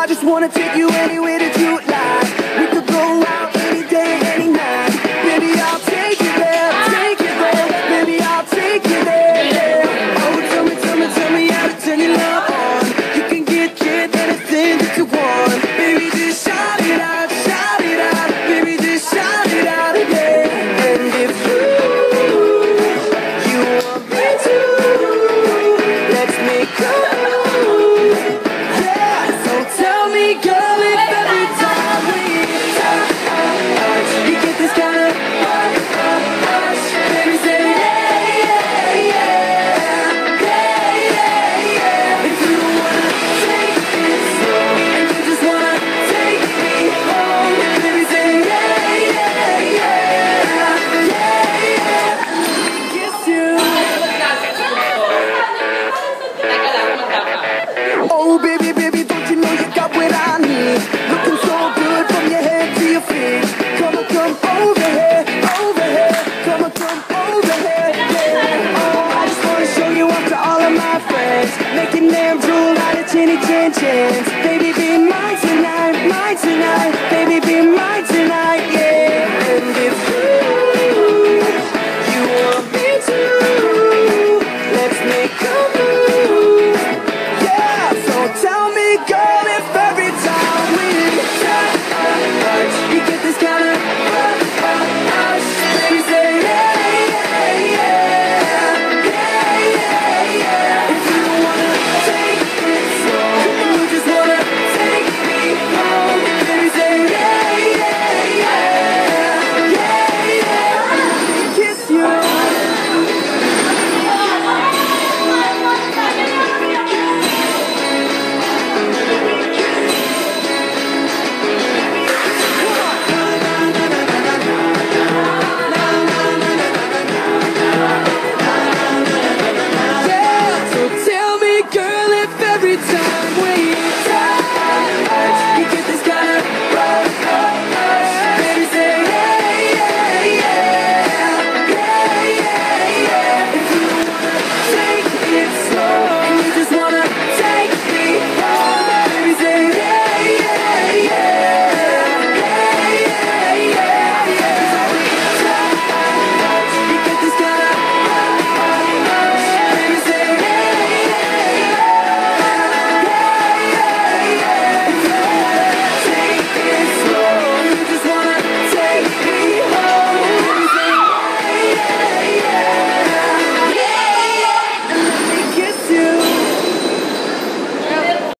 I just wanna take you anywhere Baby, baby, don't you know you got what I need? Looking so good from your head to your feet. Come on, come over here, over here. Come on, come over here, yeah. Oh, I just wanna show you off to all of my friends, making them drool. Baby, be mine tonight.